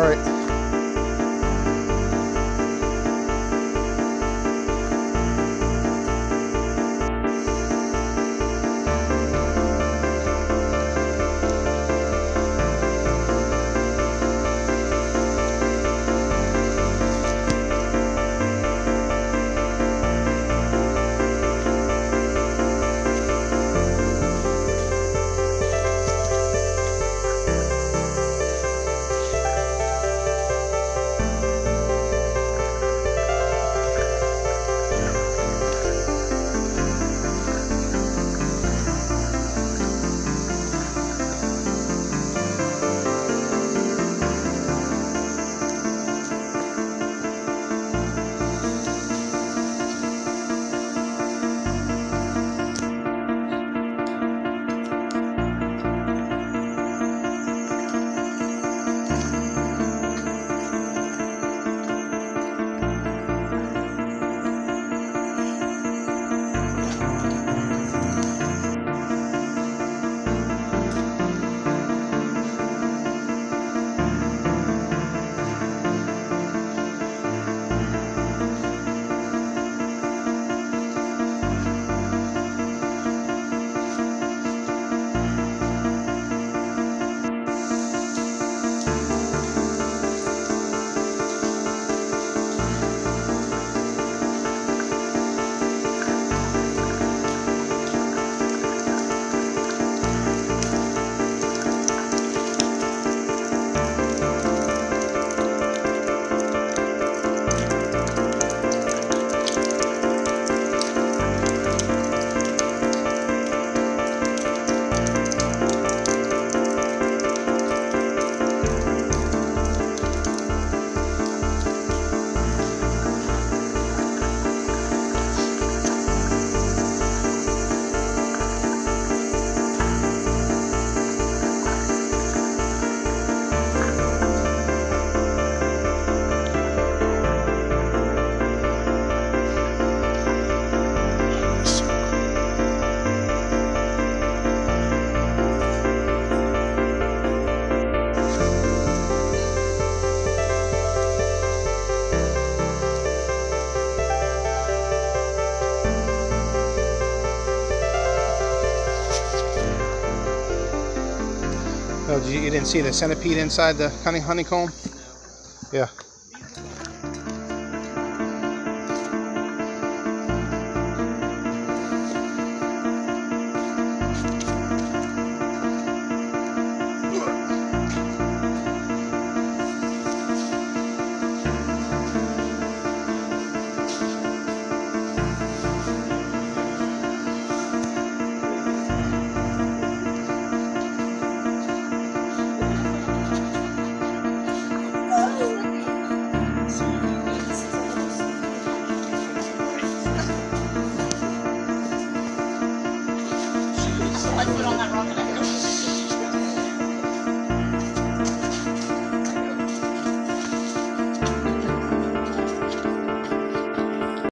All right. Oh, you, you didn't see the centipede inside the honey honeycomb? Yeah.